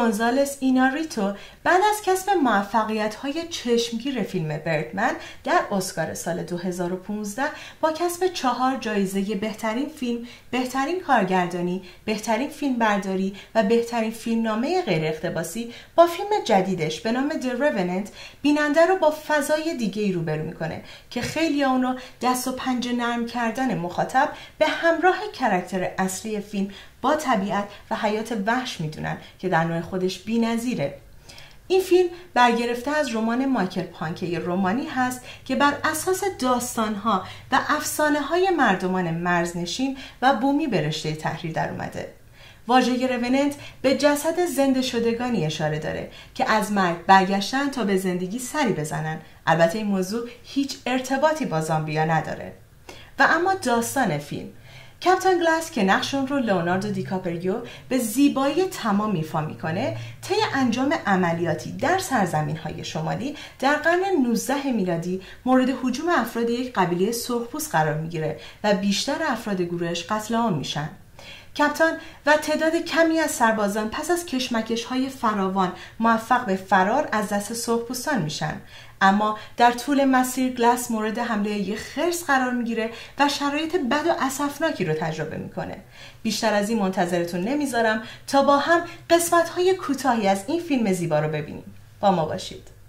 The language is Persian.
گونزالس ایناریتو بعد از کسب موفقیت های چشمگیر فیلم بردمن در اسکار سال 2015 با کسب چهار جایزه بهترین فیلم، بهترین کارگردانی، بهترین فیلم برداری و بهترین فیلمنامه غیر اقتباسی با فیلم جدیدش به نام The Revenant بیننده رو با فضای دیگه ای روبرو می‌کنه که خیلی اونو دست و پنجه نرم کردن مخاطب به همراه کرکتر اصلی فیلم با طبیعت و حیات وحش می‌دونن که در نوع خودش بی‌نظیره. این فیلم برگرفته از رمان مایکل پانکه رومانی هست که بر اساس داستانها و افسانه های مردمان مرزنشین و بومی به رشته تحریر در اومده. واژه روننت به جسد زنده شدگانی اشاره داره که از مرگ برگشتن تا به زندگی سری بزنن. البته این موضوع هیچ ارتباطی با زامبیا نداره. و اما داستان فیلم. کپتن گلاس که نقشون رو لئوناردو دیکاپریو به زیبایی تمام میفا می‌کنه طی انجام عملیاتی در سرزمین های شمالی در قرن 19 میلادی مورد حجوم افراد یک قبیله سرخپوست قرار می‌گیره و بیشتر افراد گروهش قتل عام میشن. کپتان و تعداد کمی از سربازان پس از کشمکش های فراوان موفق به فرار از دست سرخپوستان میشن. اما در طول مسیر گلاس مورد حمله یک خرس قرار می‌گیره و شرایط بد و اسفناکی رو تجربه می‌کنه. بیشتر از این منتظرتون نمی‌ذارم تا با هم قسمت های کوتاهی از این فیلم زیبا رو ببینیم. با ما باشید.